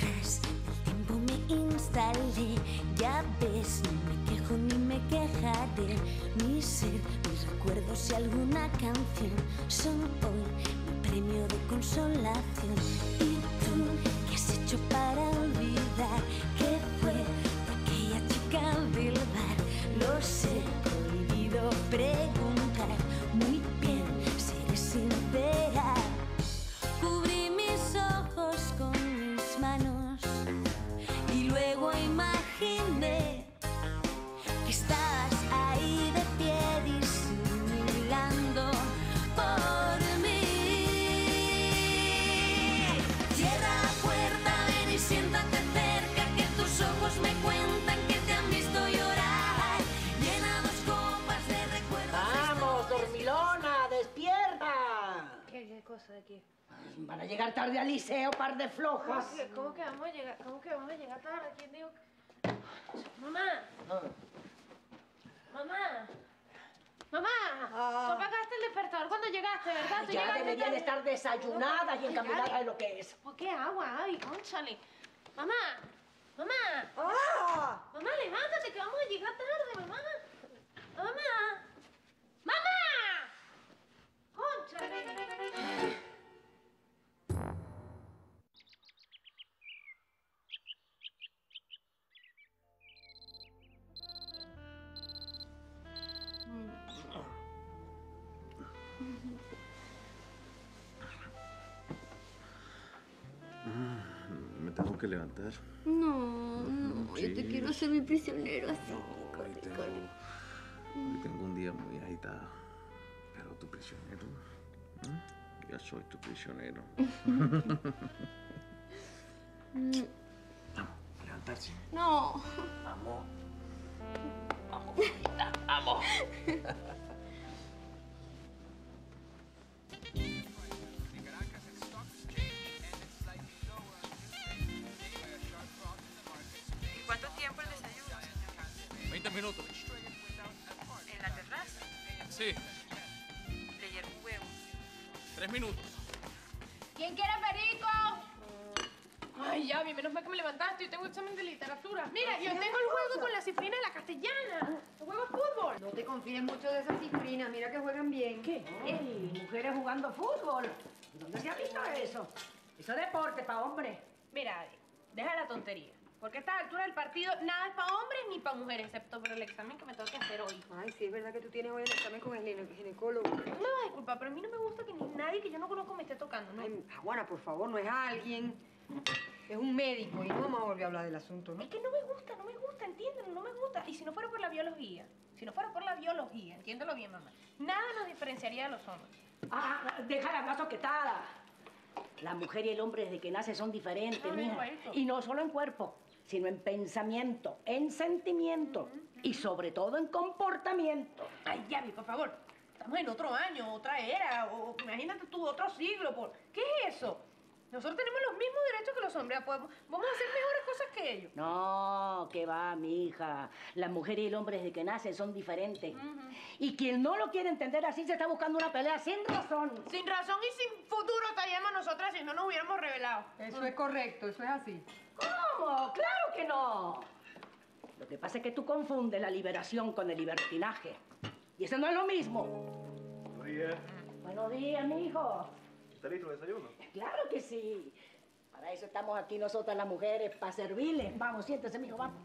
Detrás del tiempo me instalé, ya ves, no me quejo ni me quejaré. Mi ser, mis recuerdos y alguna canción son hoy mi premio de consolación. Flojas. ¿Cómo que, cómo que vamos a llegar? ¿Cómo que vamos a llegar tarde? ¿Quién dijo? que- Mamá, mamá, mamá. Tú apagaste el despertador cuando llegaste, ¿verdad? Tú Ya llegaste deberían estar desayunadas y encaminadas de lo que es. ¿Por qué agua? Ay, cónchale. Mamá, mamá, ¡Ah! mamá, levántate que vamos a llegar tarde, ser mi prisionero así. No, hoy tengo, hoy tengo un día muy agitado. Pero tu prisionero. ¿eh? Yo soy tu prisionero. Vamos, a levantarse. No. Vamos. Vamos, vamos. Ya, mi menos mal que me levantaste. Yo tengo examen de literatura. Mira, yo tengo el juego con la cifrina de la castellana. El juego de fútbol. No te confíes mucho de esas cifrinas, mira que juegan bien. ¿Qué? Ey, mujeres jugando fútbol. ¿Dónde se ha visto eso? Eso es deporte para hombres. Mira, deja la tontería. Porque a esta altura del partido nada es para hombres ni para mujeres, excepto por el examen que me tengo que hacer hoy. Ay, sí, es verdad que tú tienes hoy el examen con el gine- ginecólogo. No me vas a disculpar, pero a mí no me gusta que ni nadie que yo no conozco me esté tocando, ¿no? Ay, Juana, por favor, no es alguien. Es un médico y no vamos a volver a hablar del asunto, ¿no? Es que no me gusta, no me gusta, entiéndelo, no me gusta. Y si no fuera por la biología, si no fuera por la biología, entiéndelo bien, mamá, nada nos diferenciaría de los hombres. Ah, deja la más soquetada. La mujer y el hombre desde que nace son diferentes, Ay, mija. Y no solo en cuerpo, sino en pensamiento, en sentimiento y sobre todo en comportamiento. Ay, Yavi, por favor. Estamos en otro año, otra era, o imagínate tú, otro siglo. Por... ¿Qué es eso? Nosotros tenemos los mismos derechos que los hombres. Pues, vamos a hacer mejores cosas que ellos. No, que va, mija. La mujer y el hombre desde que nacen son diferentes. Y quien no lo quiere entender así se está buscando una pelea sin razón. Sin razón y sin futuro estaríamos nosotras si no nos hubiéramos revelado. Eso es correcto, eso es así. ¿Cómo? ¡Claro que no! Lo que pasa es que tú confundes la liberación con el libertinaje. Y eso no es lo mismo. Buenos días. Buenos días, mijo. ¿Está listo el desayuno? Claro que sí. Para eso estamos aquí nosotras las mujeres, para servirles. Vamos, siéntese, mijo, vamos.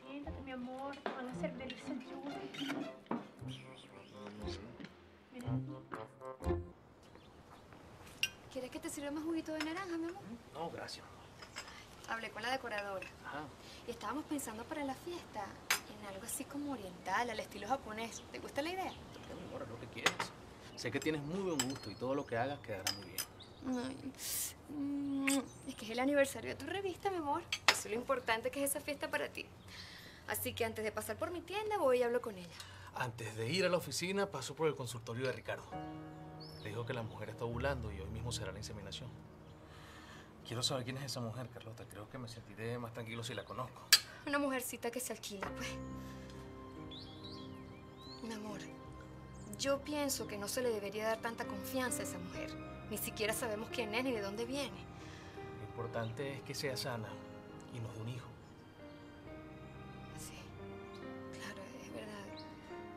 Siéntate, mi amor, te van a servir el desayuno. Mira. ¿Quieres que te sirva más juguito de naranja, mi amor? No, gracias. Hablé con la decoradora Ajá. y estábamos pensando para la fiesta en algo así como oriental, al estilo japonés. ¿Te gusta la idea? Mi amor, lo que quieras. Sé que tienes muy buen gusto y todo lo que hagas quedará muy bien. Ay, es que es el aniversario de tu revista, mi amor. Eso es lo importante que es esa fiesta para ti. Así que antes de pasar por mi tienda, voy y hablo con ella. Antes de ir a la oficina, pasó por el consultorio de Ricardo. Le dijo que la mujer está ovulando y hoy mismo será la inseminación. Quiero saber quién es esa mujer, Carlota. Creo que me sentiré más tranquilo si la conozco. Una mujercita que se alquila, pues. Mi amor, Yo pienso que no se le debería dar tanta confianza a esa mujer. Ni siquiera sabemos quién es ni de dónde viene. Lo importante es que sea sana y nos dé un hijo. Sí, claro, es verdad.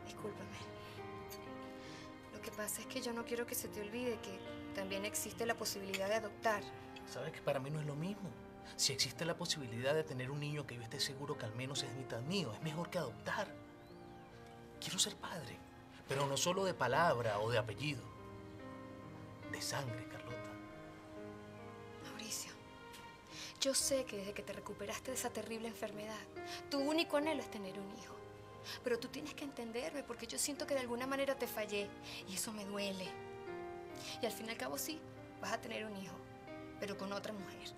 Discúlpame. Lo que pasa es que yo no quiero que se te olvide que también existe la posibilidad de adoptar. Sabes que para mí no es lo mismo. Si existe la posibilidad de tener un niño que yo esté seguro que al menos es mitad mío, es mejor que adoptar. Quiero ser padre, pero no solo de palabra o de apellido, de sangre, Carlota. Mauricio, yo sé que desde que te recuperaste de esa terrible enfermedad, tu único anhelo es tener un hijo. Pero tú tienes que entenderme porque yo siento que de alguna manera te fallé y eso me duele. Y al fin y al cabo sí, vas a tener un hijo, pero con otra mujer.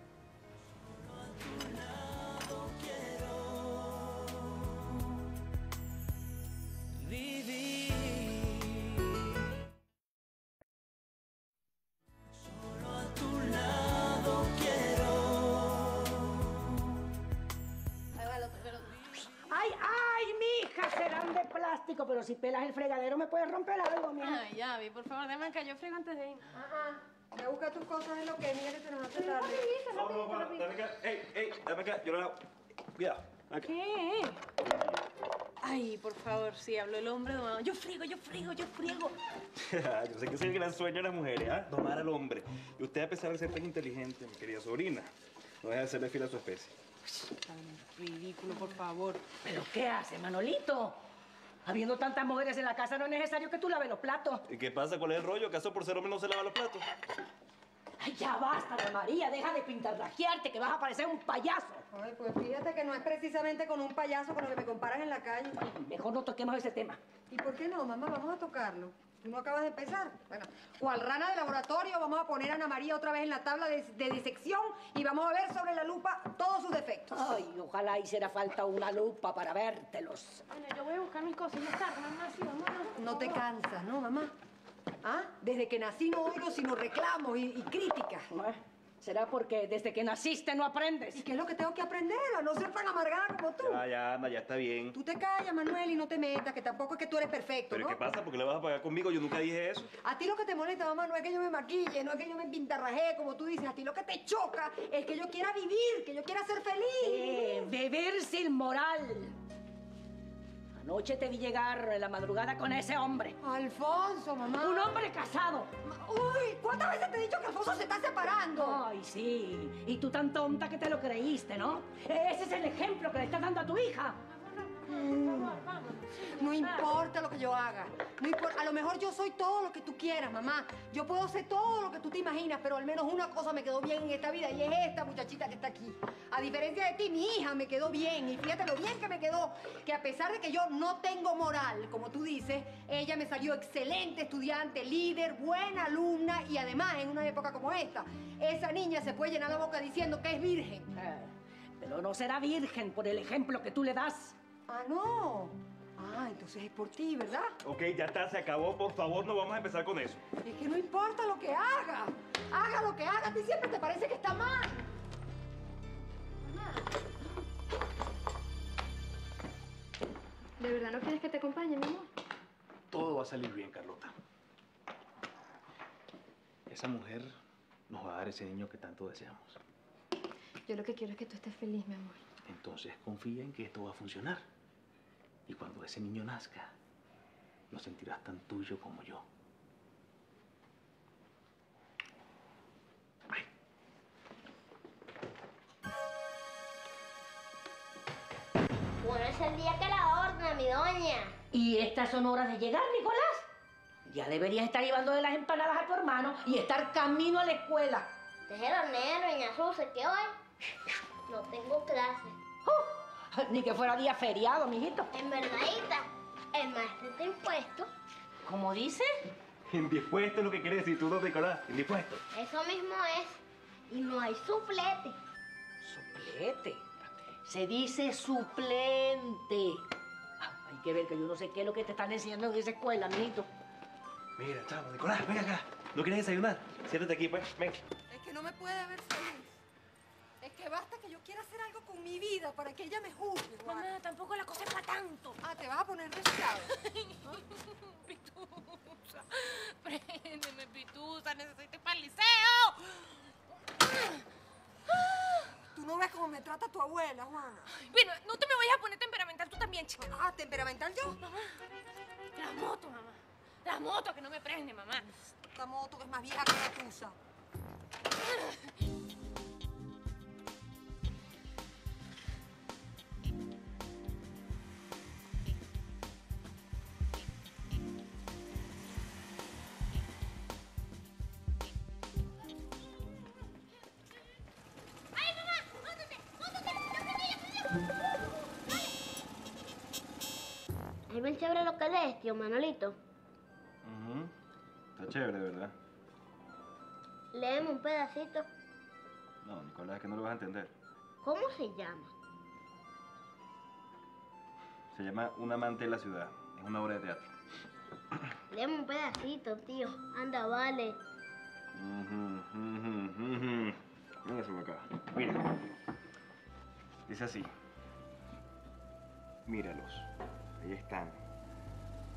Pelas el fregadero me puedes romper algo, mija. Ay, ya, vi, por favor, déjame que yo frego antes de ir. Ajá. Ve a buscar tus cosas en lo que mira que se nos hace tarde. No, no, para, dame acá. Ey, ey, dame acá. Yo la Cuidado. Acá. ¿Qué? Ay, por favor, sí, habló el hombre domado. Yo friego, yo friego, yo friego. yo sé que es el gran sueño de las mujeres, ¿ah? Domar al hombre. Y usted, a pesar de ser tan inteligente, mi querida sobrina, no deja de serle fiel a su especie. Tan ridículo, por favor. ¿Pero qué hace, Manolito? Habiendo tantas mujeres en la casa, no es necesario que tú laves los platos. ¿Y qué pasa? ¿Cuál es el rollo? ¿Acaso por ser hombre no se lava los platos? Ay, ya basta, Ana María, deja de pintarrajearte, que vas a parecer un payaso. Ay, pues fíjate que no es precisamente con un payaso con el que me comparan en la calle. Mejor no toquemos ese tema. ¿Y por qué no, mamá? Vamos a tocarlo. Tú no acabas de empezar. Bueno, cual rana de laboratorio, vamos a poner a Ana María otra vez en la tabla de, de disección y vamos a ver sobre la lupa todos sus defectos. Ay, ojalá hiciera falta una lupa para vértelos. Bueno, yo voy a buscar mis cosas. Ya es tarde, mamá, sí, vámonos. No te cansas, ¿no, mamá? ¿Ah? Desde que nací no oigo sino reclamos y, y críticas. Bueno, Será porque desde que naciste no aprendes. ¿Y qué es lo que tengo que aprender? A no ser tan amargada como tú. Ya, ya, anda, ya está bien. Tú te callas, Manuel, y no te metas, que tampoco es que tú eres perfecto, ¿Pero ¿no? qué pasa? ¿Por qué le vas a pagar conmigo? Yo nunca dije eso. A ti lo que te molesta, mamá, no es que yo me maquille, no es que yo me pintarrajee, como tú dices. A ti lo que te choca es que yo quiera vivir, que yo quiera ser feliz. Eh, beber sin moral. Anoche te vi llegar en la madrugada con ese hombre. Alfonso, mamá. Un hombre casado. Uy, ¿cuántas veces te he dicho que Alfonso se está separando? Ay, sí. Y tú tan tonta que te lo creíste, ¿no? Ese es el ejemplo que le estás dando a tu hija. No importa lo que yo haga. No importa. A lo mejor yo soy todo lo que tú quieras, mamá. Yo puedo ser todo lo que tú te imaginas, pero al menos una cosa me quedó bien en esta vida y es esta muchachita que está aquí. A diferencia de ti, mi hija me quedó bien. Y fíjate lo bien que me quedó, que a pesar de que yo no tengo moral, como tú dices, ella me salió excelente estudiante, líder, buena alumna y además en una época como esta, esa niña se puede llenar la boca diciendo que es virgen. Eh, pero no será virgen por el ejemplo que tú le das. Ah, no. Ah, entonces es por ti, ¿verdad? Ok, ya está, se acabó. Por favor, no vamos a empezar con eso. Es que no importa lo que haga. Haga lo que haga, a ti siempre te parece que está mal. ¿De verdad no quieres que te acompañe, mi amor? Todo va a salir bien, Carlota. Esa mujer nos va a dar ese niño que tanto deseamos. Yo lo que quiero es que tú estés feliz, mi amor. Entonces confía en que esto va a funcionar. Y cuando ese niño nazca, lo sentirás tan tuyo como yo. Bueno, es el día que la ordena, mi doña. ¿Y estas son horas de llegar, Nicolás? Ya deberías estar llevando de las empanadas a tu hermano y estar camino a la escuela. Déjelo negro, doña Susa, que hoy no tengo clase. Uh, ni que fuera día feriado, mijito. En verdadita, el maestro está impuesto. ¿Cómo dice? Indispuesto es lo que quiere decir tú, don Nicolás. Indispuesto. Eso mismo es. Y no hay suplete. Suplete. Se dice suplente. Ah, hay que ver que yo no sé qué es lo que te están enseñando en esa escuela, mijito. Mira, chavo, Nicolás, ven acá. ¿No quieres desayunar? Siéntate aquí, pues. Ven. Es que no me puede ver feliz. Basta que yo quiera hacer algo con mi vida para que ella me juzgue. Mamá, tampoco la cosa es para tanto. Ah, ¿te vas a poner deseado? Pitusa. Préndeme, Pitusa. Necesito ir para el liceo. Tú no ves cómo me trata tu abuela, Juana. Bueno, no te me vayas a poner temperamental tú también, chica. Ah, ¿temperamental yo? Mamá, la moto, mamá. La moto que no me prende, mamá. Esta moto que es más vieja que la tuya. Chévere lo que lees, tío Manolito. Está chévere, ¿verdad? Léeme un pedacito. No, Nicolás, es que no lo vas a entender. ¿Cómo se llama? Se llama Un amante de la ciudad. Es una obra de teatro. Léeme un pedacito, tío. Anda, vale. Véngase por acá. Mira. Dice así. Míralos. Ahí están.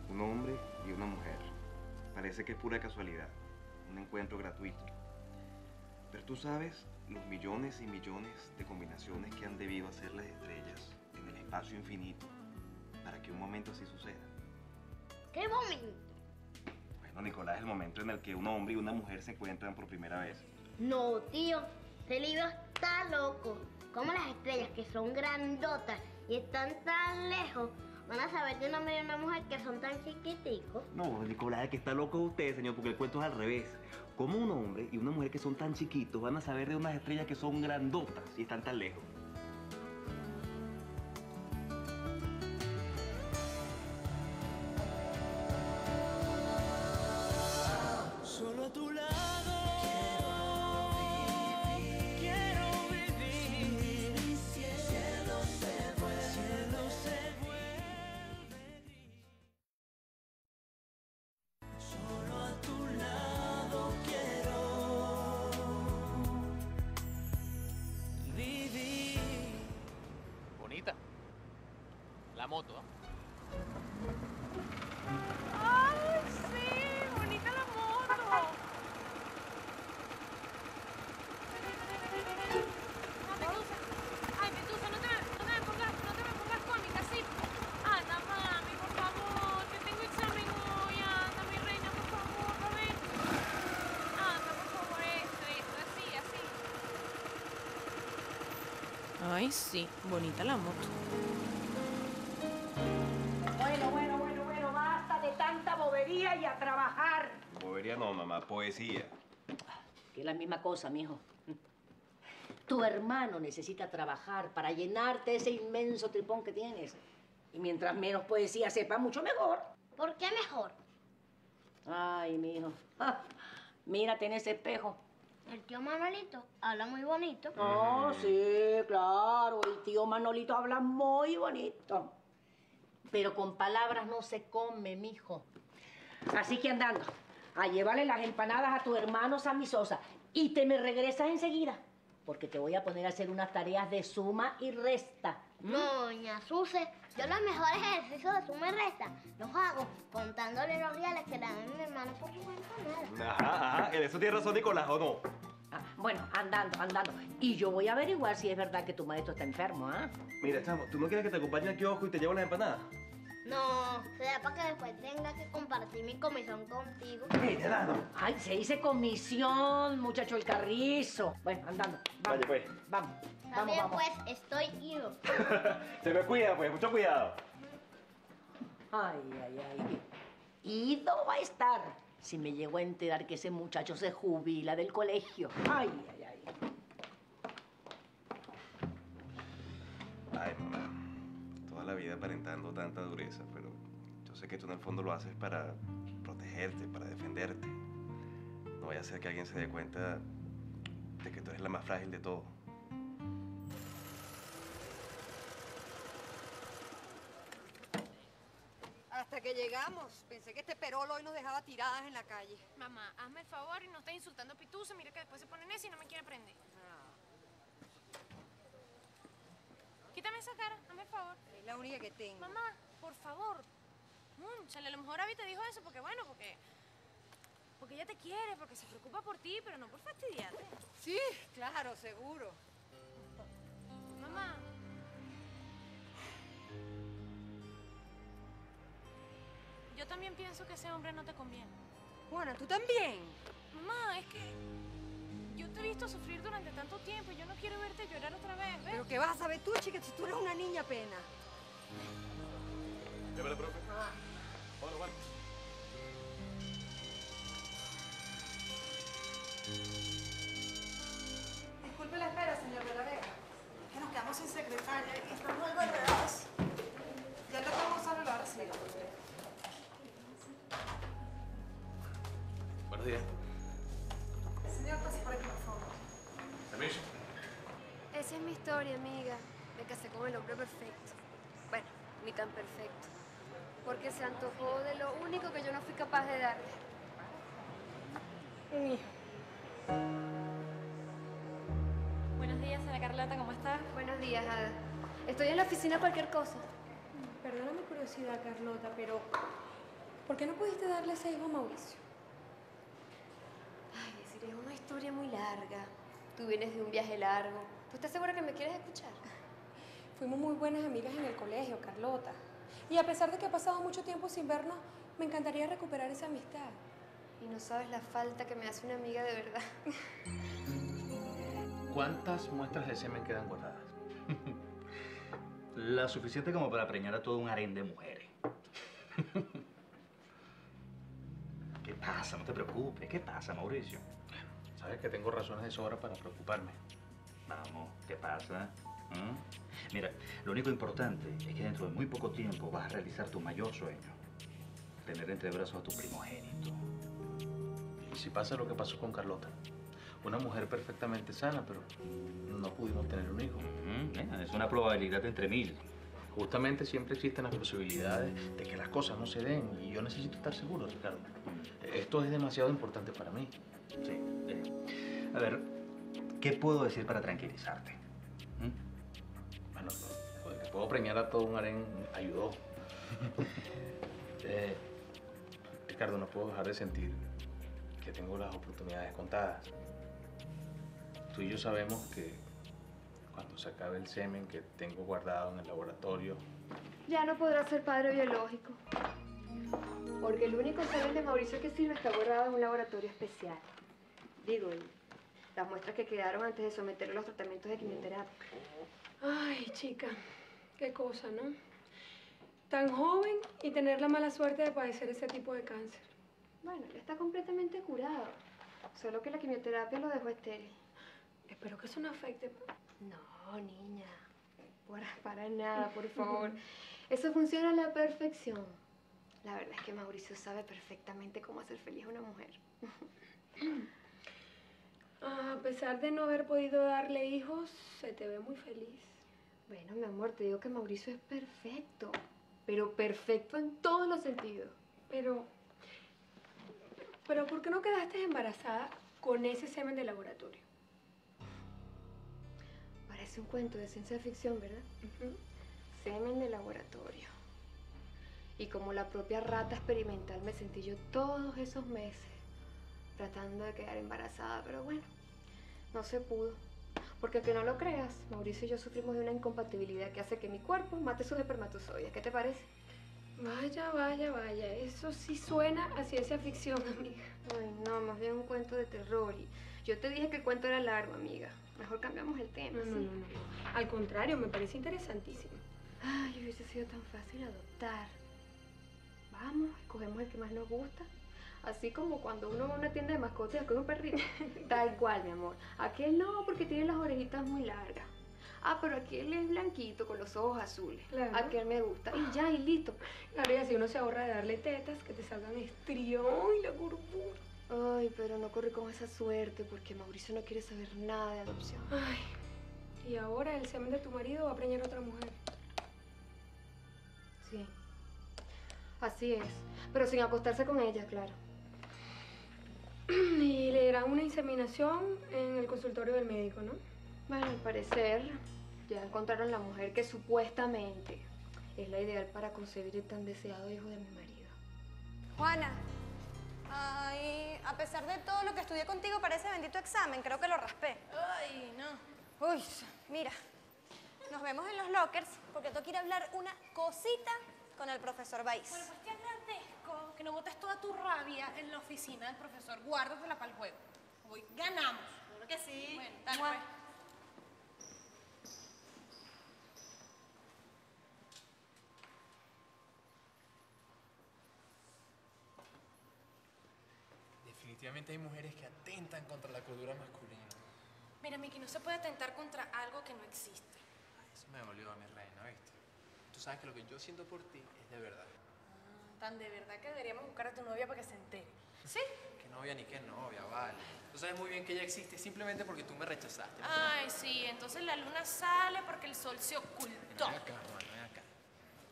Un hombre y una mujer. Parece que es pura casualidad. Un encuentro gratuito. Pero tú sabes los millones y millones de combinaciones que han debido hacer las estrellas en el espacio infinito para que un momento así suceda. ¡Qué momento! Bueno, Nicolás, es el momento en el que un hombre y una mujer se encuentran por primera vez. No, tío. Este libro está loco. Como las estrellas que son grandotas y están tan lejos van a saber de un hombre y una mujer que son tan chiquiticos. No, Nicolás, es que está loco usted, señor, porque el cuento es al revés. ¿Cómo un hombre y una mujer que son tan chiquitos van a saber de unas estrellas que son grandotas y están tan lejos? Sí, bonita la moto. Bueno, bueno, bueno, bueno, basta de tanta bobería y a trabajar. Bobería no, mamá, poesía. Que es la misma cosa, mijo. Tu hermano necesita trabajar para llenarte ese inmenso tripón que tienes. Y mientras menos poesía sepa, mucho mejor. ¿Por qué mejor? Ay, mijo. Ah, mírate en ese espejo. El tío Manolito habla muy bonito. Oh, sí, claro. El tío Manolito habla muy bonito. Pero con palabras no se come, mijo. Así que andando, a llevarle las empanadas a tu hermano Sammy Sosa. Y te me regresas enseguida. Porque te voy a poner a hacer unas tareas de suma y resta. ¿m? Doña Suse, yo los mejores ejercicios de suma y resta los hago contándole los reales que le dan a mi hermano por su empanada. Ajá, ajá. En eso tiene razón Nicolás, ¿o no? Ah, bueno, andando, andando. Y yo voy a averiguar si es verdad que tu maestro está enfermo, ¿ah? Mira, chamo, ¿tú no quieres que te acompañe al kiosco y te llevo las empanadas? No, será para que después tenga que compartir mi comisión contigo. Mira, dano. Ay, se dice comisión, muchacho el carrizo. Bueno, andando. Vamos, Vaya, pues. vamos. Vamos, También vamos. pues estoy ido. Se me cuida, pues, mucho cuidado. Ay, ay, ay. Ido va a estar si me llego a enterar que ese muchacho se jubila del colegio. Ay, ay, ay. Ay, mamá. Toda la vida aparentando tanta dureza, pero yo sé que tú en el fondo lo haces para protegerte, para defenderte. No vaya a ser que alguien se dé cuenta de que tú eres la más frágil de todo. Hasta que llegamos. Pensé que este perolo hoy nos dejaba tiradas en la calle. Mamá, hazme el favor y no estés insultando a Pitusa. Mira que después se pone necia y no me quiere prender. quítame esa cara, hazme el favor. Es la única que tengo. Mamá, por favor. Múnchale, a lo mejor Abby te dijo eso porque, bueno, porque... Porque ella te quiere, porque se preocupa por ti, pero no por fastidiarte. Sí, claro, seguro. Mamá. Yo también pienso que ese hombre no te conviene. Juana, ¿tú también? Mamá, es que yo te he visto sufrir durante tanto tiempo y yo no quiero verte llorar otra vez, ¿ves? Pero ¿qué vas a saber tú, chica, si tú eres una niña apenas? Llévale, profe. Bueno, bueno. Disculpe la espera, señor de la Vega. Que nos quedamos sin secretaria y estamos algo enredados. Ya el doctor Gonzalo lo días. Señor, pase por aquí, por favor. Permiso. Esa es mi historia, amiga. Me casé con el hombre perfecto. Bueno, ni tan perfecto. Porque se antojó de lo único que yo no fui capaz de darle. Un hijo. Buenos días, Ana Carlota, ¿cómo estás? Buenos días, Ada. Estoy en la oficina cualquier cosa. Perdona mi curiosidad, Carlota, pero ¿por qué no pudiste darle ese hijo a Mauricio? Es una historia muy larga. Tú vienes de un viaje largo. ¿Tú estás segura que me quieres escuchar? Fuimos muy buenas amigas en el colegio, Carlota. Y a pesar de que ha pasado mucho tiempo sin vernos, me encantaría recuperar esa amistad. Y no sabes la falta que me hace una amiga de verdad. ¿Cuántas muestras de semen quedan guardadas? La suficiente como para preñar a todo un harén de mujeres. ¿Qué pasa? No te preocupes. ¿Qué pasa, Mauricio? Sabes que tengo razones de sobra para preocuparme. Vamos, ¿qué pasa? ¿Mm? Mira, lo único importante es que dentro de muy poco tiempo vas a realizar tu mayor sueño. Tener entre brazos a tu primogénito. Y si pasa lo que pasó con Carlota. Una mujer perfectamente sana, pero no pudimos tener un hijo. Es una probabilidad entre mil. Justamente siempre existen las posibilidades de que las cosas no se den y yo necesito estar seguro, Ricardo. Esto es demasiado importante para mí. Sí. A ver, ¿qué puedo decir para tranquilizarte? Bueno, lo que puedo preñar a todo un harén ayudó. Eh, Ricardo, no puedo dejar de sentir que tengo las oportunidades contadas. Tú y yo sabemos que cuando se acabe el semen que tengo guardado en el laboratorio, Ya no podrá ser padre biológico. Porque el único semen de Mauricio que sirve está guardado en un laboratorio especial. Digo, las muestras que quedaron antes de someterlo a los tratamientos de quimioterapia. Ay, chica, qué cosa, ¿no? Tan joven y tener la mala suerte de padecer ese tipo de cáncer. Bueno, él está completamente curado. Solo que la quimioterapia lo dejó estéril. Espero que eso no afecte. No, niña. Para, para nada, por favor. Eso funciona a la perfección. La verdad es que Mauricio sabe perfectamente cómo hacer feliz a una mujer. A pesar de no haber podido darle hijos, se te ve muy feliz. Bueno, mi amor, te digo que Mauricio es perfecto. Pero perfecto en todos los sentidos. Pero, pero ¿por qué no quedaste embarazada con ese semen de laboratorio? Parece un cuento de ciencia ficción, ¿verdad? Semen de laboratorio. Y como la propia rata experimental me sentí yo todos esos meses tratando de quedar embarazada, pero bueno, no se pudo. Porque que no lo creas, Mauricio y yo sufrimos de una incompatibilidad que hace que mi cuerpo mate sus espermatozoides. ¿Qué te parece? Vaya, vaya, vaya. Eso sí suena a ciencia ficción, amiga. Ay, no, más bien un cuento de terror. Y yo te dije que el cuento era largo, amiga. Mejor cambiamos el tema. No, no, no, no. Al contrario, me parece interesantísimo. Ay, hubiese sido tan fácil adoptar. Vamos, escogemos el que más nos gusta. Así como cuando uno va a una tienda de mascotas y escoge un perrito. Tal cual, mi amor. Aquel no, porque tiene las orejitas muy largas. Ah, pero aquel es blanquito con los ojos azules. Claro. Aquel me gusta. Y ya, y listo. Claro, y así uno se ahorra de darle tetas, que te salgan estrión y la curvura. Ay, pero no corrí con esa suerte porque Mauricio no quiere saber nada de adopción. Ay, y ahora el semen de tu marido va a preñar a otra mujer. Sí. Así es. Pero sin acostarse con ella, claro. Y le darán una inseminación en el consultorio del médico, ¿no? Bueno, al parecer, Ya encontraron la mujer que supuestamente es la ideal para concebir el tan deseado hijo de mi marido. Juana, ay, a pesar de todo lo que estudié contigo para ese bendito examen, creo que lo raspé. Ay, no. Uy, mira, nos vemos en los lockers porque tengo que ir a hablar una cosita con el profesor Baiz. Bueno, pues te agradezco que no botes toda tu rabia en la oficina del profesor. Guárdatela para el juego. Hoy ganamos. Claro que sí. Bueno, pues. Definitivamente hay mujeres que atentan contra la cordura masculina. Mira, Miki, no se puede atentar contra algo que no existe. Eso me dolió a mi reina, ¿viste? Tú sabes que lo que yo siento por ti es de verdad. Tan de verdad que deberíamos buscar a tu novia para que se entere. ¿Sí? Que novia ni que novia, vale. Tú sabes muy bien que ella existe simplemente porque tú me rechazaste. Ay, sí, entonces la luna sale porque el sol se ocultó. Ven acá, Juan, ven acá.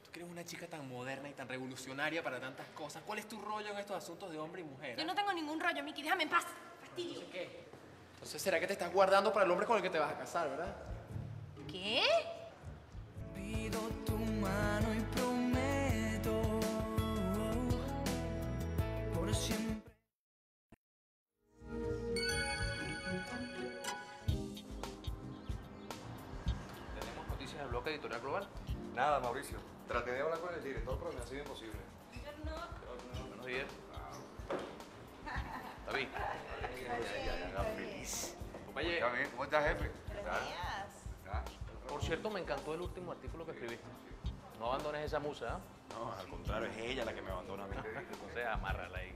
Tú que eres una chica tan moderna y tan revolucionaria para tantas cosas. ¿Cuál es tu rollo en estos asuntos de hombre y mujer? Yo ah? no tengo ningún rollo, Miki, déjame en paz. Fastidio. Entonces, ¿qué? Entonces, ¿será que te estás guardando para el hombre con el que te vas a casar, verdad? ¿Qué? Pido tu el último artículo que escribiste. No abandones esa musa, ¿ah? No, al contrario, es ella la que me abandona a mí. Entonces, amárrala ahí.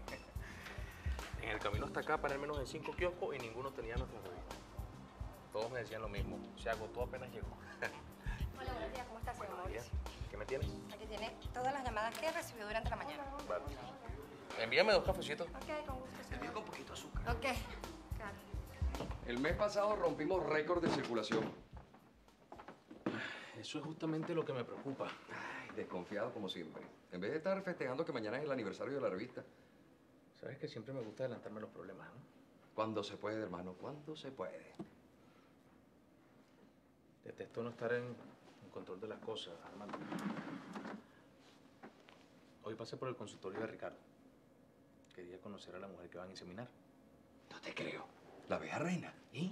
En el camino hasta acá paré menos de cinco kioscos y ninguno tenía nuestras revistas. Todos me decían lo mismo. Se agotó apenas llegó. Hola, buenos días, ¿cómo estás, señor Mauricio? ¿qué me tienes? Aquí tiene todas las llamadas que he recibido durante la mañana. Vale. Envíame dos cafecitos. Ok, con gusto. Envío con poquito azúcar. Ok, claro. El mes pasado rompimos récord de circulación. Eso es justamente lo que me preocupa. Ay, desconfiado como siempre. En vez de estar festejando que mañana es el aniversario de la revista. Sabes que siempre me gusta adelantarme los problemas, ¿no? Cuando se puede, hermano, cuando se puede. Detesto no estar en, en control de las cosas, Armando. Hoy pasé por el consultorio de Ricardo. Quería conocer a la mujer que van a inseminar. No te creo. La abeja reina. ¿Y?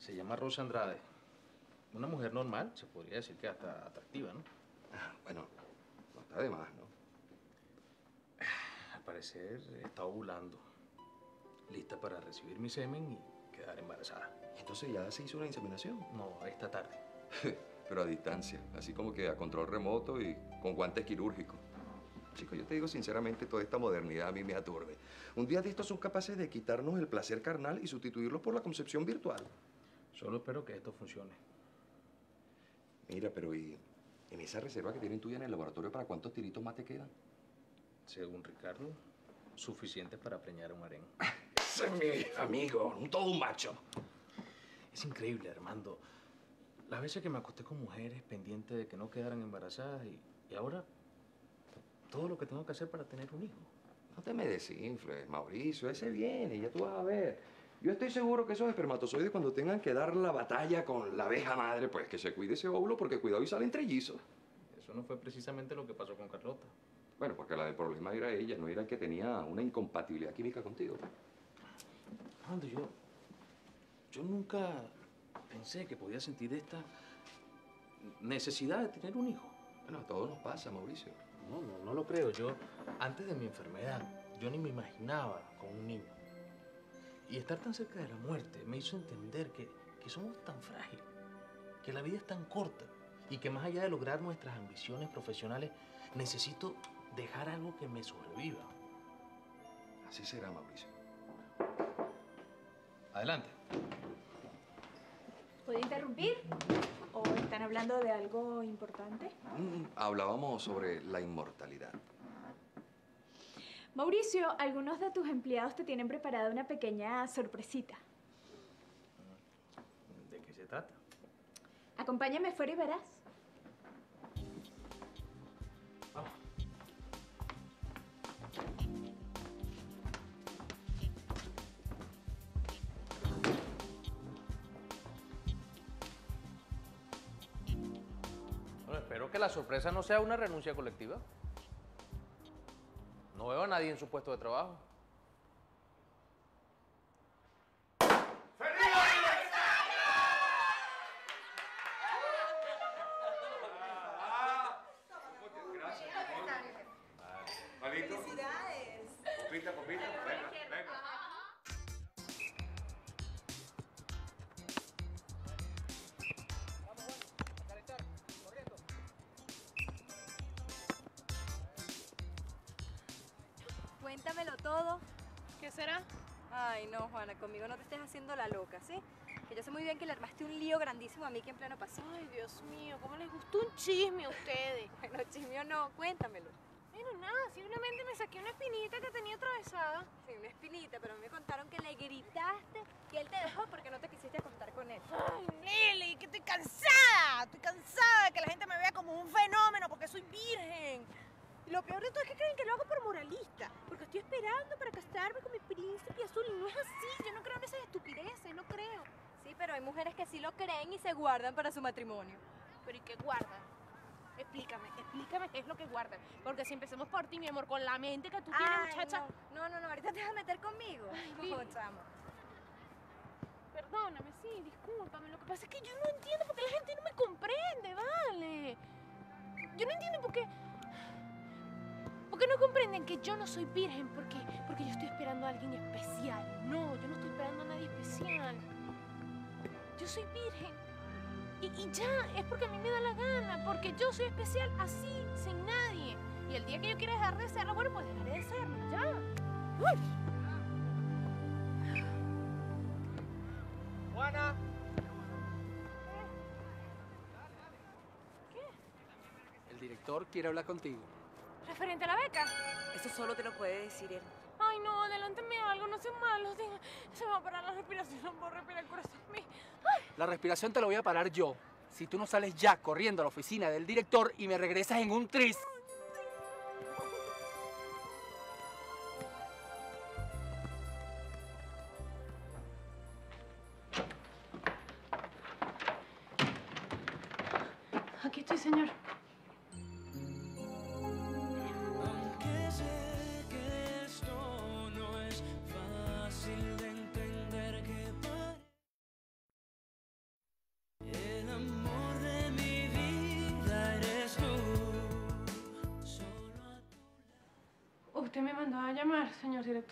Se llama Rosa Andrade. Una mujer normal, se podría decir que hasta atractiva, ¿no? Ah, bueno, no está de más, ¿no? Al parecer está ovulando. Lista para recibir mi semen y quedar embarazada. Entonces ya se hizo una inseminación. No, esta tarde. Pero a distancia, así como que a control remoto y con guantes quirúrgicos. Chico, yo te digo sinceramente, toda esta modernidad a mí me aturde. Un día de estos son capaces de quitarnos el placer carnal y sustituirlo por la concepción virtual. Solo espero que esto funcione. Mira, pero ¿y en esa reserva que tienen tuya en el laboratorio, para cuántos tiritos más te quedan? Según Ricardo, suficiente para preñar a un harén. Ese es mi amigo, un todo un macho. Es increíble, Armando. Las veces que me acosté con mujeres pendientes de que no quedaran embarazadas y, y ahora todo lo que tengo que hacer para tener un hijo. No te me desinfles, Mauricio, ese viene, ya tú vas a ver. Yo estoy seguro que esos espermatozoides cuando tengan que dar la batalla con la abeja madre, pues que se cuide ese óvulo porque cuidado y salen trellizos. Eso no fue precisamente lo que pasó con Carlota. Bueno, porque la del problema era ella, no era el que tenía una incompatibilidad química contigo. Armando, yo, yo nunca pensé que podía sentir esta necesidad de tener un hijo. Bueno, a todos nos pasa, Mauricio. No, no, no lo creo. Yo, antes de mi enfermedad, yo ni me imaginaba con un niño. Y estar tan cerca de la muerte me hizo entender que, que somos tan frágiles, que la vida es tan corta y que más allá de lograr nuestras ambiciones profesionales, necesito dejar algo que me sobreviva. Así será, Mauricio. Adelante. ¿Puedo interrumpir? ¿O están hablando de algo importante? Mm, hablábamos sobre la inmortalidad. Mauricio, algunos de tus empleados te tienen preparada una pequeña sorpresita. ¿De qué se trata? Acompáñame fuera y verás. que la sorpresa no sea una renuncia colectiva. No veo a nadie en su puesto de trabajo. ¿Qué será? Ay, no, Juana, conmigo no te estés haciendo la loca, ¿sí? Que yo sé muy bien que le armaste un lío grandísimo a Miki en pleno pasillo. Ay, Dios mío, ¿cómo les gustó un chisme a ustedes? Bueno, chisme o no, cuéntamelo. Bueno, nada, simplemente me saqué una espinita que tenía atravesada. Sí, una espinita, pero me contaron que le gritaste que él te dejó porque no te quisiste acostar con él. Ay, Nelly, que estoy cansada. Estoy cansada de que la gente me vea como un fenómeno porque soy virgen. Lo peor de todo es que creen que lo hago por moralista. Porque estoy esperando para casarme con mi príncipe azul. Y no es así. Yo no creo en esas estupideces, no creo. Sí, pero hay mujeres que sí lo creen y se guardan para su matrimonio. ¿Pero y qué guardan? Explícame, explícame qué es lo que guardan. Porque si empecemos por ti, mi amor, con la mente que tú tienes, Ay, muchacha. No, no, no, no, ahorita te vas a meter conmigo. Ay, no, chamo. Perdóname, sí, discúlpame. Lo que pasa es que yo no entiendo por qué la gente no me comprende, vale. Yo no entiendo por qué. ¿Por qué no comprenden que yo no soy virgen? Porque, porque yo estoy esperando a alguien especial. No, yo no estoy esperando a nadie especial. Yo soy virgen. Y, y ya, es porque a mí me da la gana. Porque yo soy especial así, sin nadie. Y el día que yo quiera dejar de serlo, bueno, pues dejaré de serlo, ya. Uy. Juana. El director quiere hablar contigo. Referente a la beca. Eso solo te lo puede decir él. Ay, no, adelántame algo, no sean malos. Se me va a parar la respiración, no puedo respirar el corazón. La respiración te la voy a parar yo. Si tú no sales ya corriendo a la oficina del director y me regresas en un tris.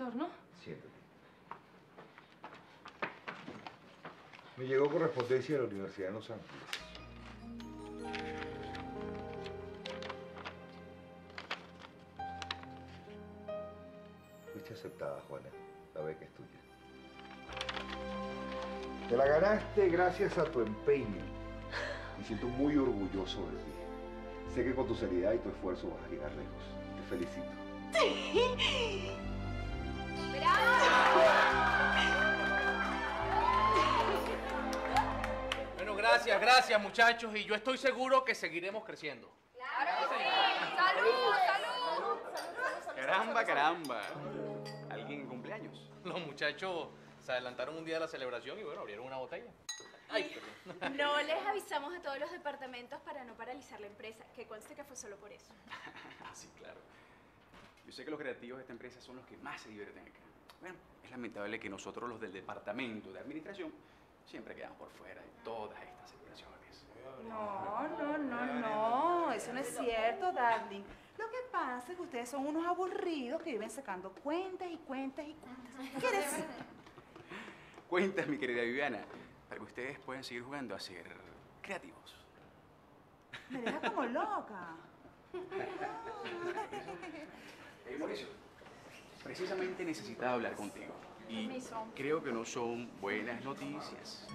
¿No? Siéntate. Me llegó correspondencia de la Universidad de Los Ángeles. Fuiste aceptada, Juana. La beca es tuya. Te la ganaste gracias a tu empeño. Me siento muy orgulloso de ti. Sé que con tu seriedad y tu esfuerzo vas a llegar lejos. Te felicito. Gracias, gracias muchachos. Y yo estoy seguro que seguiremos creciendo. ¡Salud, salud! Caramba, caramba. ¿Alguien en cumpleaños? Los muchachos se adelantaron un día de la celebración y bueno, abrieron una botella. Ay, perdón. No les avisamos a todos los departamentos para no paralizar la empresa, que conste que fue solo por eso. sí, claro. Yo sé que los creativos de esta empresa son los que más se divierten acá. Bueno, es lamentable que nosotros los del departamento de administración siempre quedamos por fuera de todas estas. No, no, no, no. Eso no es cierto, darling. Lo que pasa es que ustedes son unos aburridos que viven sacando cuentas y cuentas y cuentas. ¿Qué decir? Cuentas, mi querida Viviana, para que ustedes puedan seguir jugando a ser creativos. Me deja como loca. Eh, Mauricio, precisamente necesitaba hablar contigo. Y creo que no son buenas noticias.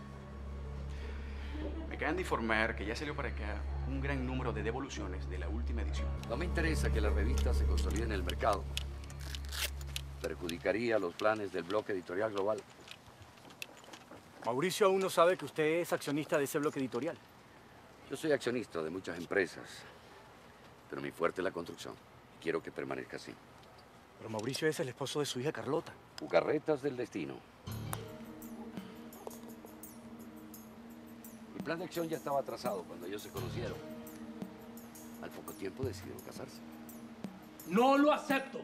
Acaban de informar que ya salió para acá un gran número de devoluciones de la última edición. No me interesa que la revista se consolide en el mercado. Perjudicaría los planes del bloque editorial global. Mauricio aún no sabe que usted es accionista de ese bloque editorial. Yo soy accionista de muchas empresas, pero mi fuerte es la construcción. Quiero que permanezca así. Pero Mauricio es el esposo de su hija Carlota. Jugarretas del destino. Plan de acción ya estaba atrasado cuando ellos se conocieron. al poco tiempo decidieron casarse. No lo acepto.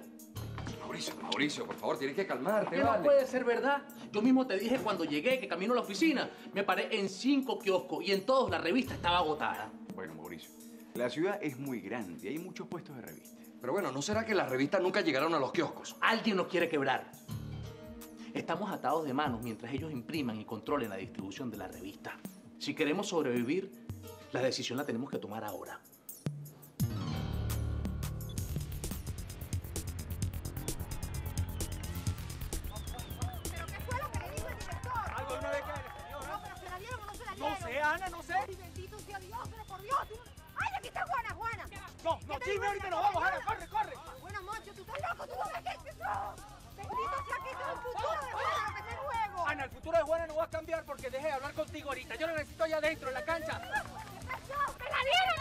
Mauricio, Mauricio, por favor, tienes que calmarte, ¿Qué no vale. puede ser verdad? Yo mismo te dije cuando llegué que camino a la oficina, me paré en cinco kioscos y en todos la revista estaba agotada. Bueno, Mauricio, la ciudad es muy grande, hay muchos puestos de revista. Pero bueno, ¿no será que las revistas nunca llegaron a los kioscos? Alguien nos quiere quebrar. Estamos atados de manos mientras ellos impriman y controlen la distribución de la revista. Si queremos sobrevivir, la decisión la tenemos que tomar ahora. Algo de una vez que señora. No, pero se la dieron o no se la No dieron. sé, Ana, no sé. Ay, bendito sea Dios, pero por Dios. tú- Ay, aquí está Juana, Juana. No, no, chisme, ahorita nos vamos, Ana, corre, corre. Bueno, Moncho, tú estás loco, tú no que esto el futuro de Juana no va a cambiar porque dejé de hablar contigo ahorita. Yo la necesito allá adentro, en la cancha. ¡Me la dieron,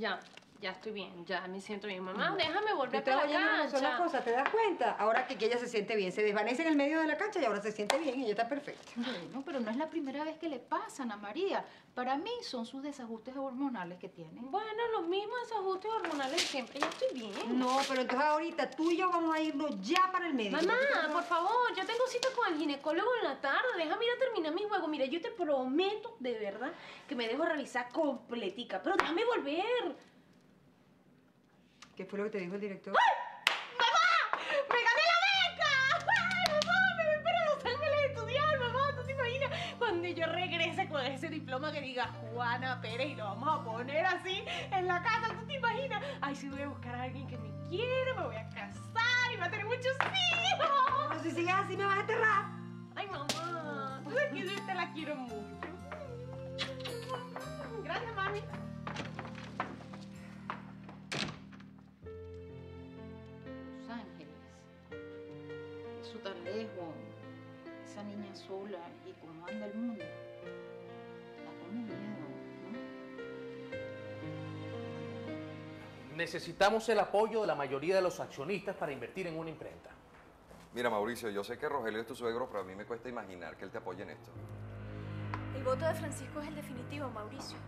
Ya, ya, estoy bien, ya me siento bien. Mamá, déjame volver para la cómo son las cancha. cosas, ¿te das cuenta? Ahora que, que ella se siente bien, se desvanece en el medio de la cancha y ahora se siente bien y ella está perfecta. Bueno, pero no es la primera vez que le pasa, Ana María. Para mí son sus desajustes hormonales que tienen. Bueno, los mismos desajustes hormonales siempre, ya estoy bien. No, pero entonces ahorita tú y yo vamos a irnos ya para el médico. Mamá, por favor, yo tengo cita con el ginecólogo en la tarde. Déjame ir a terminar mi juego. Mira, yo te prometo de verdad que me dejo revisar completica. Pero déjame volver. ¿Qué fue lo que te dijo el director? ¡Mamá! ¡Me gané la beca! ¡Ay, mamá! Me voy para Los Ángeles a estudiar, mamá. ¿Tú te imaginas? Cuando yo regrese con ese diploma que diga Juana Pérez y lo vamos a poner así en la casa, ¿tú te imaginas? Ay, sí voy a buscar a alguien que me quiera, me voy a casar y va a tener muchos hijos. Pero si sigues así me vas a enterrar. Ay, mamá, tú sabes que yo te la quiero mucho. Gracias, mami. Esa niña sola y cómo anda el mundo. Da como miedo, ¿no? Necesitamos el apoyo de la mayoría de los accionistas para invertir en una imprenta. Mira, Mauricio, yo sé que Rogelio es tu suegro, pero a mí me cuesta imaginar que él te apoye en esto. El voto de Francisco es el definitivo, Mauricio.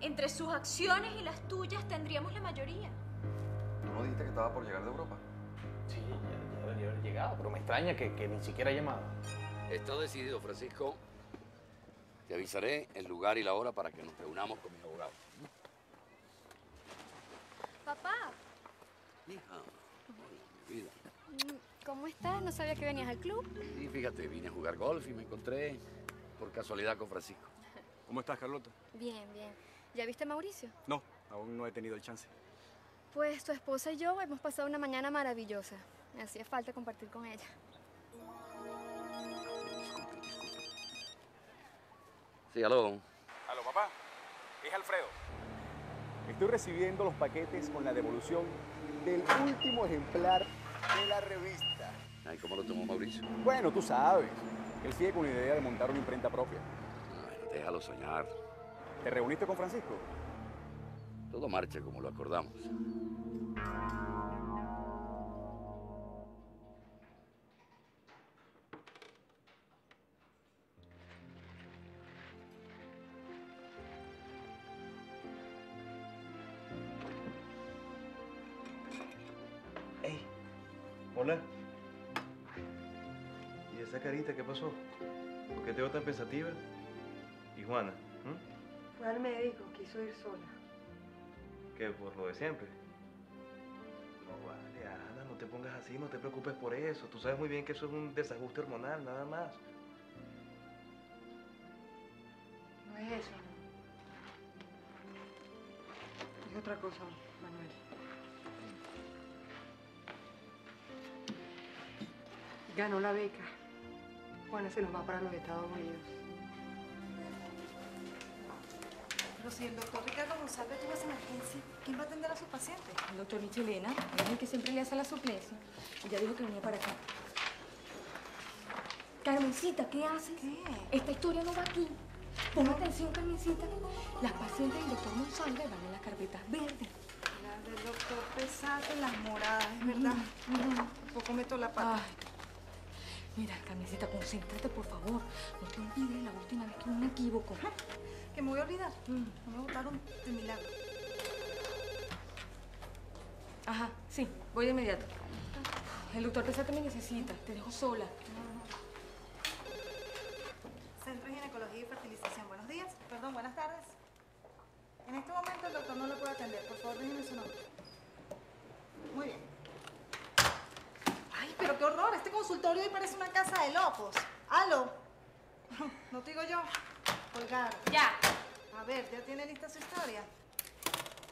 Entre sus acciones y las tuyas tendríamos la mayoría. ¿Tú no dijiste que estaba por llegar de Europa? Sí, ya, ya debería haber llegado, pero me extraña que, que ni siquiera ha llamado. Está decidido, Francisco. Te avisaré el lugar y la hora para que nos reunamos con mis abogados. Papá, Hija, mi vida. mm, ¿cómo estás? No sabía que venías al club. Y fíjate, vine a jugar golf y me encontré por casualidad con Francisco. ¿Cómo estás, Carlota? Bien, bien. ¿Ya viste a Mauricio? No, aún no he tenido el chance. Pues tu esposa y yo hemos pasado una mañana maravillosa. Me hacía falta compartir con ella. Sí, aló. Aló, papá. Es Alfredo. Estoy recibiendo los paquetes con la devolución del último ejemplar de la revista. Ay, ¿cómo lo tomó Mauricio? Bueno, tú sabes. Él sigue con la idea de montar una imprenta propia. Bueno, déjalo soñar. ¿Te reuniste con Francisco? Todo marcha como lo acordamos. ¿Y Juana? ¿m? Fue al médico, quiso ir sola. ¿Qué? ¿Por lo de siempre? No vale, Ana, no te pongas así, no te preocupes por eso. Tú sabes muy bien que eso es un desajuste hormonal, nada más. No es eso. Es otra cosa, Manuel. Ganó la beca. Juana se nos va para los Estados Unidos. Pero si el doctor Ricardo González tuvo esa emergencia, ¿quién va a atender a sus pacientes? El doctor Michelena, es el que siempre le hace la suplencia. Y ya dijo que venía para acá. Carmencita, ¿qué haces? ¿Qué? Esta historia no va aquí. Pon atención, Carmencita. Las pacientes del doctor Monsalve van en las carpetas verdes. La del doctor Pesante, las moradas, es verdad. Un poco meto la pata. Ay. Mira, Carmencita, concéntrate, por favor. No te olvides la última vez que hubo un equívoco. Que me voy a olvidar. No me botaron de milagro. Ajá, sí, voy de inmediato. El doctor Pesate me necesita. Te dejo sola. Centro de Ginecología y Fertilización. Buenos días. Perdón, buenas tardes. En este momento el doctor no lo puede atender. Por favor, déjeme su nombre. Muy bien. Pero qué horror. Este consultorio hoy parece una casa de locos. ¡Aló! No te digo yo. Colgar. Ya. A ver, ¿ya tiene lista su historia?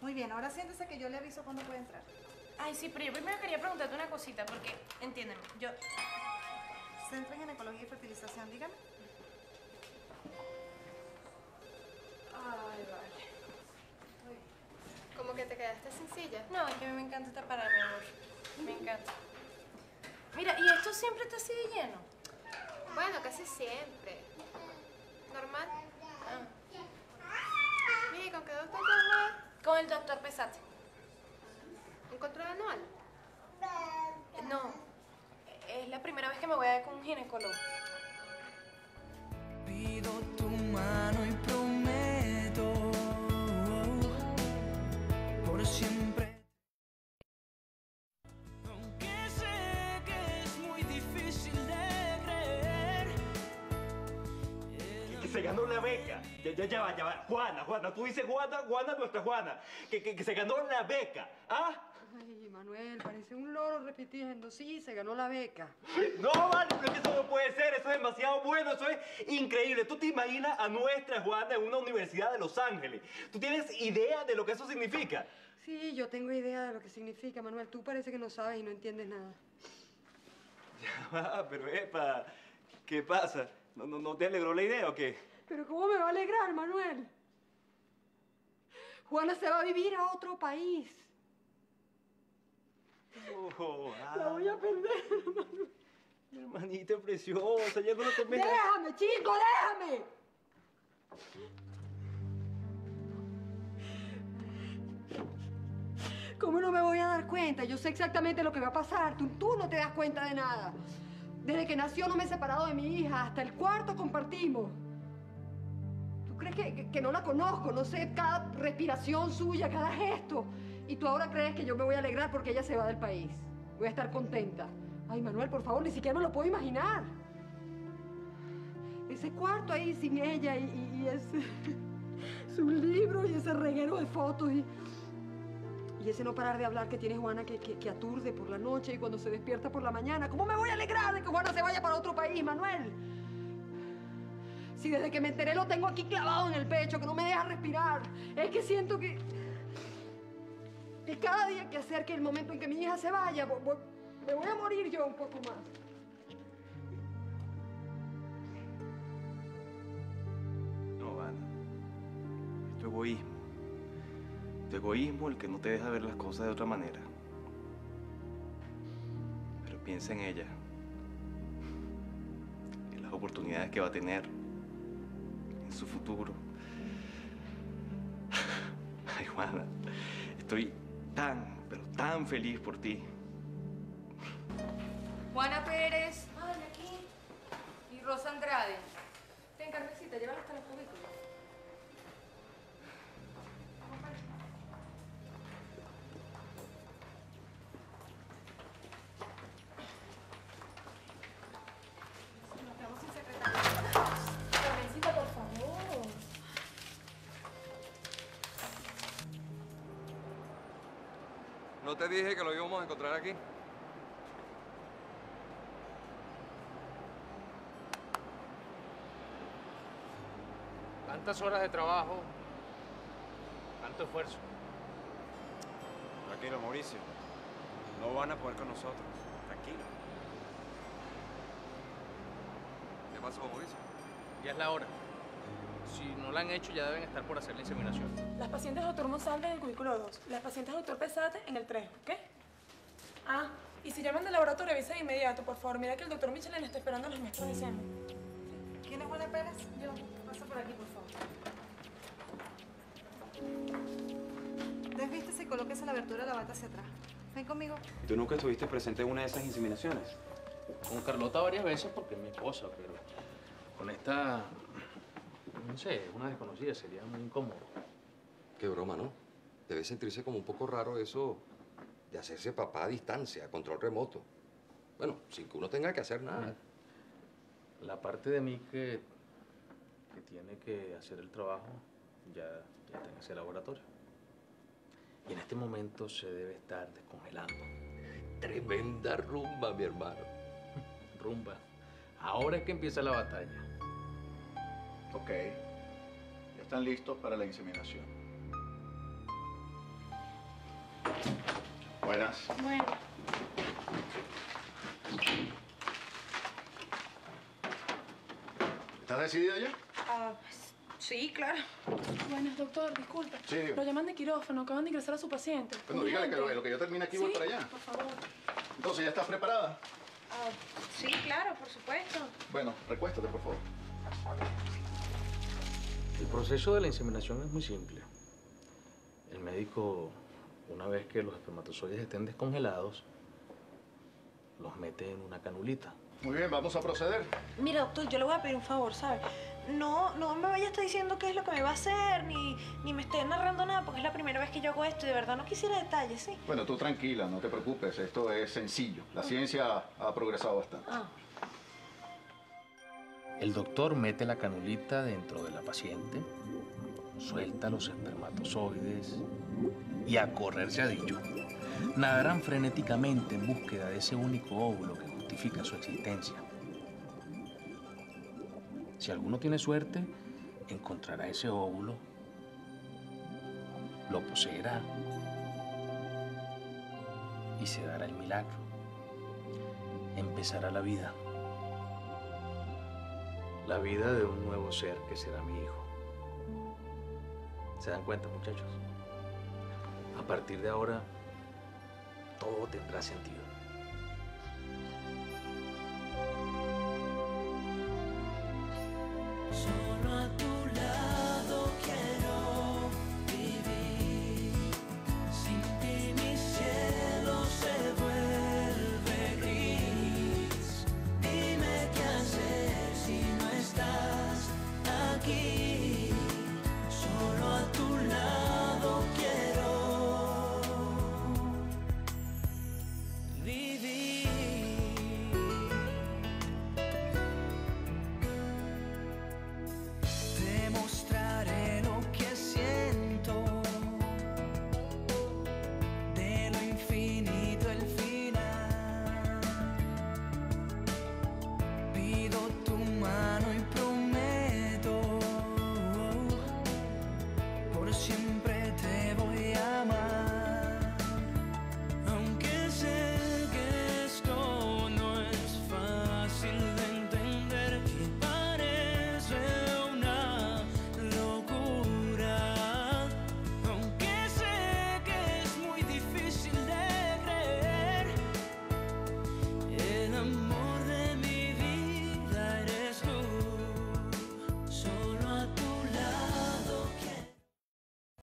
Muy bien, ahora siéntese que yo le aviso cuándo puede entrar. Ay, sí, pero yo primero quería preguntarte una cosita, porque, entiéndeme, yo... Centro de Ginecología y Fertilización, dígame. Ay, vale. ¿Cómo que te quedaste sin silla? No, es que a mí me encanta esta parada, mi amor. Me encanta. Mira, ¿y esto siempre está así de lleno? Bueno, casi siempre. ¿Normal? Mire, ¿con qué doctor va? Con el doctor Pesate. ¿Un control anual? No, es la primera vez que me voy a ver con un ginecólogo. Pido tu mano y se ganó la beca. Ya, ya, ya va, ya va. Juana, Juana, tú dices Juana, Juana, nuestra Juana. Que, que, que se ganó la beca. ¿Ah? Ay, Manuel, parece un loro repitiendo. Sí, se ganó la beca. No, vale, pero es que eso no puede ser. Eso es demasiado bueno. Eso es increíble. ¿Tú te imaginas a nuestra Juana en una universidad de Los Ángeles? ¿Tú tienes idea de lo que eso significa? Sí, yo tengo idea de lo que significa, Manuel. Tú parece que no sabes y no entiendes nada. Ah, pero epa, ¿qué pasa? ¿No, no, no te alegró la idea o qué? Pero ¿cómo me va a alegrar, Manuel? Juana se va a vivir a otro país. Oh, La voy a perder, Manuel. Mi hermanita preciosa, ya no metas. ¡Déjame, chico, déjame! ¿Cómo no me voy a dar cuenta? Yo sé exactamente lo que va a pasar. Tú, tú no te das cuenta de nada. Desde que nació no me he separado de mi hija. Hasta el cuarto compartimos. ¿Tú crees que, que- no la conozco? No sé cada respiración suya, cada gesto. Y tú ahora crees que yo me voy a alegrar porque ella se va del país. Voy a estar contenta. Ay, Manuel, por favor, ni siquiera me lo puedo imaginar. Ese cuarto ahí sin ella y- y ese... su libro y ese reguero de fotos y... Y ese no parar de hablar que tiene Juana que, que, aturde por la noche y cuando se despierta por la mañana. ¿Cómo me voy a alegrar de que Juana se vaya para otro país, Manuel? Si desde que me enteré lo tengo aquí clavado en el pecho, que no me deja respirar. Es que siento que... Que cada día que acerque el momento en que mi hija se vaya, me voy a morir yo un poco más. No, Ana. Es tu egoísmo. Tu egoísmo el que no te deja ver las cosas de otra manera. Pero piensa en ella. En las oportunidades que va a tener. En su futuro. Ay, Juana. Estoy tan, pero tan feliz por ti. Juana Pérez. Ay, aquí. Y Rosa Andrade. Ten, Carmencita, llévala hasta los cubículos. ¿No te dije que lo íbamos a encontrar aquí? Tantas horas de trabajo, tanto esfuerzo. Tranquilo, Mauricio. No van a poder con nosotros. Tranquilo. ¿Qué pasó, Mauricio? Ya es la hora. Si no la han hecho, ya deben estar por hacer la inseminación. Las pacientes doctor Monsalve en el cubículo 2. Las pacientes doctor Pesate en el 3, ¿ok? Ah, y si llaman del laboratorio, avisa de inmediato, por favor. Mira que el doctor Michelin está esperando a los maestros de. ¿Quién es Juana Pérez? Yo. Pasa por aquí, por favor. Desvístese y colóquese la abertura de la bata hacia atrás. Ven conmigo. ¿Y tú nunca estuviste presente en una de esas inseminaciones? Con Carlota varias veces porque es mi esposa, pero con esta, no sé, una desconocida sería muy incómodo. Qué broma, ¿no? Debe sentirse como un poco raro eso de hacerse papá a distancia, a control remoto. Bueno, sin que uno tenga que hacer nada. La parte de mí que, que tiene que hacer el trabajo ya, ya está en ese laboratorio. Y en este momento se debe estar descongelando. Tremenda rumba, mi hermano. Rumba. Ahora es que empieza la batalla. Ok. Ya están listos para la inseminación. Buenas. Bueno. ¿Estás decidida ya? Ah, sí, claro. Buenas, doctor, disculpe. Sí. Lo llaman de quirófano, acaban de ingresar a su paciente. Bueno, dígale que lo, lo que yo termine aquí voy Sí, para allá. por favor. Entonces, ¿ya estás preparada? Ah, sí, claro, por supuesto. Bueno, recuéstate, por favor. El proceso de la inseminación es muy simple. El médico, una vez que los espermatozoides estén descongelados, los mete en una canulita. Muy bien, vamos a proceder. Mira, doctor, yo le voy a pedir un favor, ¿sabes? No, no me vaya a estar diciendo qué es lo que me va a hacer, ni, ni me esté narrando nada, porque es la primera vez que yo hago esto y de verdad no quisiera detalles, ¿sí? Bueno, tú tranquila, no te preocupes. Esto es sencillo. La ciencia ha progresado bastante. Ah. El doctor mete la canulita dentro de la paciente, suelta los espermatozoides y a correr se ha dicho. Nadarán frenéticamente en búsqueda de ese único óvulo que justifica su existencia. Si alguno tiene suerte, encontrará ese óvulo, lo poseerá y se dará el milagro. Empezará la vida. La vida de un nuevo ser que será mi hijo. ¿Se dan cuenta, muchachos? A partir de ahora, todo tendrá sentido.